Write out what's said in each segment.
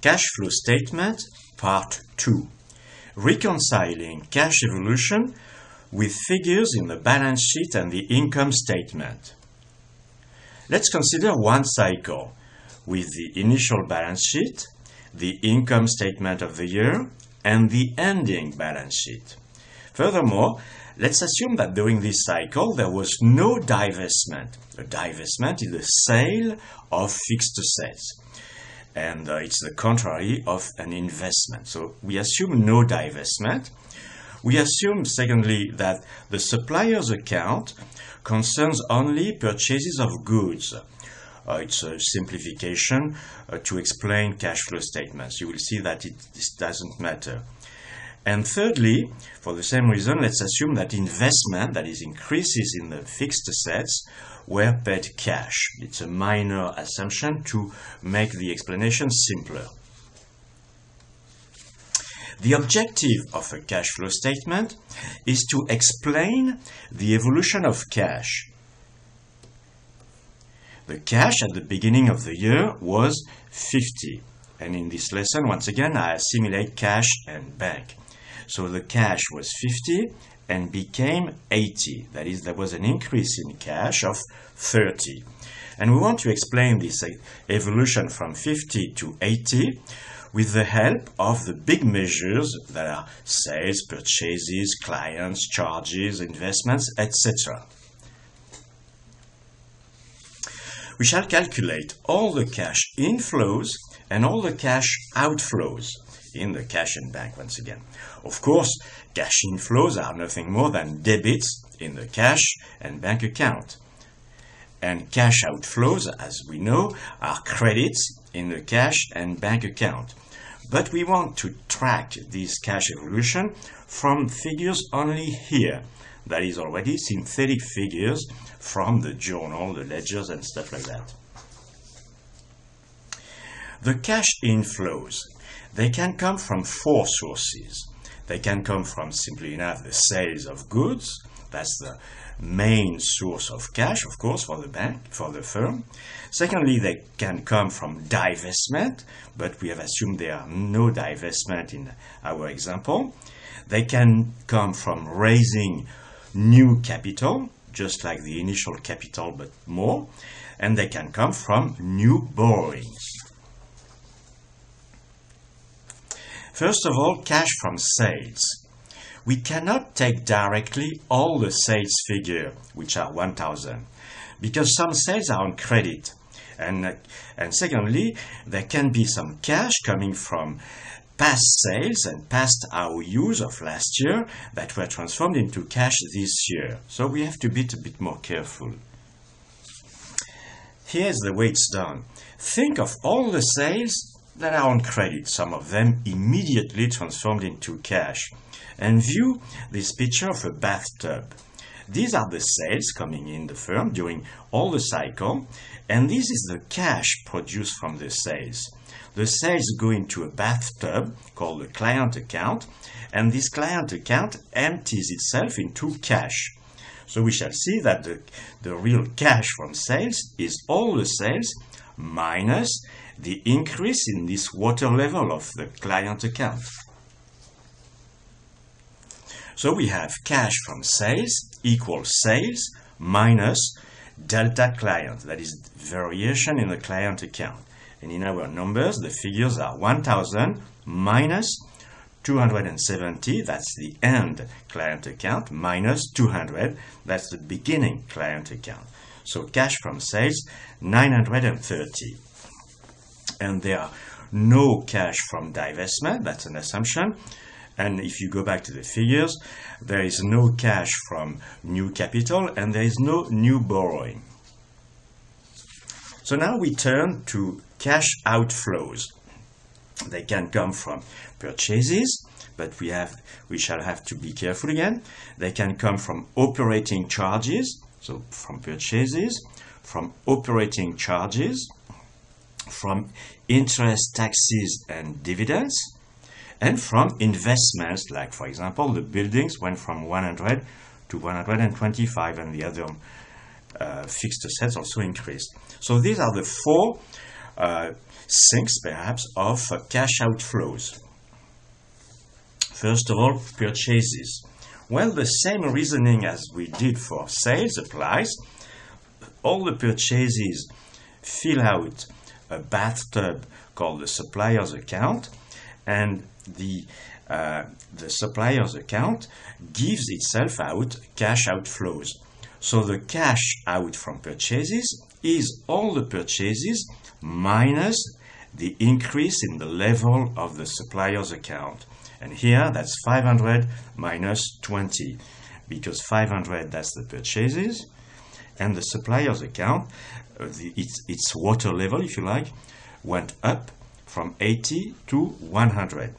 Cash flow statement, part 2. Reconciling cash evolution with figures in the balance sheet and the income statement. Let's consider one cycle with the initial balance sheet, the income statement of the year, and the ending balance sheet. Furthermore, let's assume that during this cycle there was no divestment. A divestment is the sale of fixed assets and uh, it's the contrary of an investment. So we assume no divestment. We assume, secondly, that the supplier's account concerns only purchases of goods. Uh, it's a simplification uh, to explain cash flow statements. You will see that it doesn't matter. And thirdly, for the same reason, let's assume that investment, that is increases in the fixed assets, were paid cash. It's a minor assumption to make the explanation simpler. The objective of a cash flow statement is to explain the evolution of cash. The cash at the beginning of the year was 50. And in this lesson, once again, I assimilate cash and bank. So the cash was 50 and became 80. That is, there was an increase in cash of 30. And we want to explain this evolution from 50 to 80 with the help of the big measures that are sales, purchases, clients, charges, investments, etc. We shall calculate all the cash inflows and all the cash outflows in the cash and bank once again. Of course, cash inflows are nothing more than debits in the cash and bank account. And cash outflows, as we know, are credits in the cash and bank account. But we want to track this cash evolution from figures only here. That is already synthetic figures from the journal, the ledgers and stuff like that. The cash inflows they can come from four sources. They can come from simply enough the sales of goods. That's the main source of cash, of course, for the bank, for the firm. Secondly, they can come from divestment, but we have assumed there are no divestment in our example. They can come from raising new capital, just like the initial capital, but more. And they can come from new borrowings. First of all, cash from sales. We cannot take directly all the sales figure, which are 1000, because some sales are on credit. And, and secondly, there can be some cash coming from past sales and past IOUs of last year that were transformed into cash this year. So we have to be a bit more careful. Here's the way it's done. Think of all the sales that are on credit, some of them immediately transformed into cash. And view this picture of a bathtub. These are the sales coming in the firm during all the cycle, and this is the cash produced from the sales. The sales go into a bathtub called the client account, and this client account empties itself into cash. So we shall see that the, the real cash from sales is all the sales minus the increase in this water level of the client account. So we have cash from sales equals sales minus delta client, that is variation in the client account. And in our numbers, the figures are 1000 minus 270, that's the end client account, minus 200, that's the beginning client account. So cash from sales, 930 and there are no cash from divestment. That's an assumption. And if you go back to the figures, there is no cash from new capital and there is no new borrowing. So now we turn to cash outflows. They can come from purchases, but we have we shall have to be careful again. They can come from operating charges, so from purchases, from operating charges, from interest, taxes, and dividends, and from investments, like, for example, the buildings went from 100 to 125, and the other uh, fixed assets also increased. So these are the four uh, thinks perhaps of uh, cash outflows. First of all, purchases. Well, the same reasoning as we did for sales applies. All the purchases fill out a bathtub called the supplier's account, and the uh, the supplier's account gives itself out cash outflows. So the cash out from purchases is all the purchases minus the increase in the level of the supplier's account. And here that's 500 minus 20 because 500 that's the purchases and the supplier's account, uh, the, its, its water level if you like, went up from 80 to 100.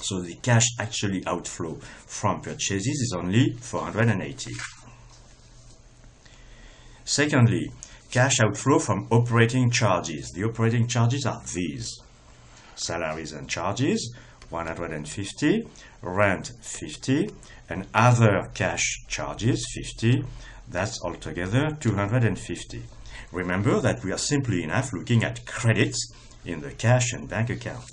So the cash actually outflow from purchases is only 480. Secondly, cash outflow from operating charges. The operating charges are these. Salaries and charges, 150, rent 50, and other cash charges 50. That's altogether 250. Remember that we are simply enough looking at credits in the cash and bank account.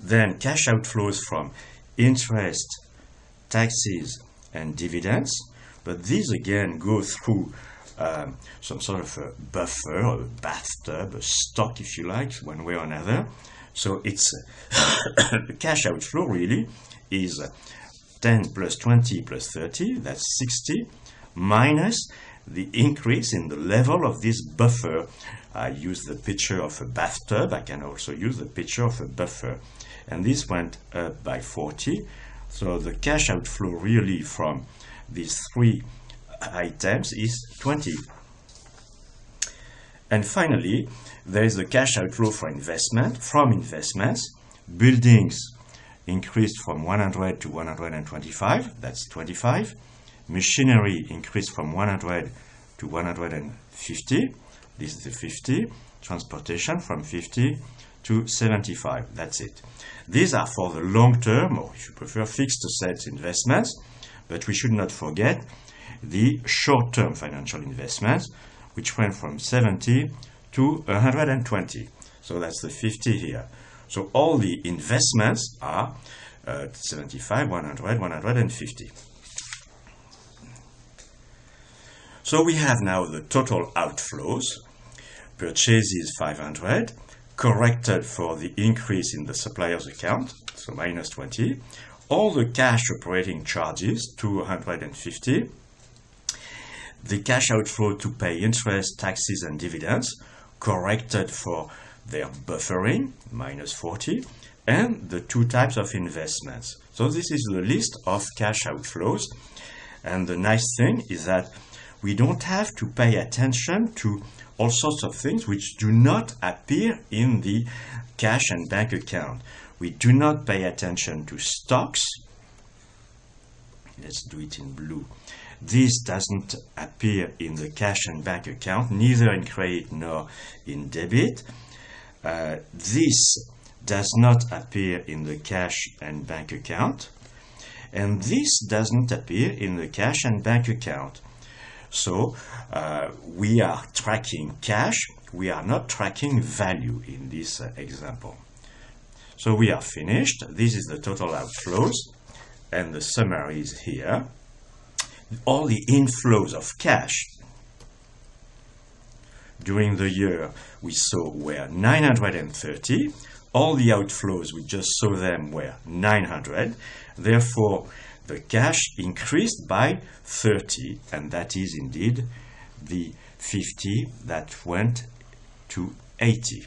Then cash outflows from interest, taxes, and dividends but these again go through um, some sort of a buffer, a bathtub, a stock, if you like, one way or another. So it's the cash outflow really is 10 plus 20 plus 30, that's 60, minus the increase in the level of this buffer. I use the picture of a bathtub, I can also use the picture of a buffer. And this went up by 40. So the cash outflow really from these three items is 20. And finally, there is the cash outflow for investment from investments. Buildings increased from 100 to 125, that's 25. Machinery increased from 100 to 150, this is the 50. Transportation from 50 to 75, that's it. These are for the long term, or if you prefer, fixed assets investments. But we should not forget the short-term financial investments, which went from 70 to 120. So that's the 50 here. So all the investments are uh, 75, 100, 150. So we have now the total outflows. Purchases 500, corrected for the increase in the supplier's account, so minus 20 all the cash operating charges, 250, the cash outflow to pay interest, taxes, and dividends, corrected for their buffering, minus 40, and the two types of investments. So this is the list of cash outflows. And the nice thing is that we don't have to pay attention to all sorts of things which do not appear in the cash and bank account we do not pay attention to stocks. Let's do it in blue. This doesn't appear in the cash and bank account, neither in credit nor in debit. Uh, this does not appear in the cash and bank account. And this doesn't appear in the cash and bank account. So uh, we are tracking cash, we are not tracking value in this uh, example. So we are finished. This is the total outflows and the summary is here. All the inflows of cash during the year we saw were 930. All the outflows, we just saw them, were 900. Therefore, the cash increased by 30, and that is indeed the 50 that went to 80.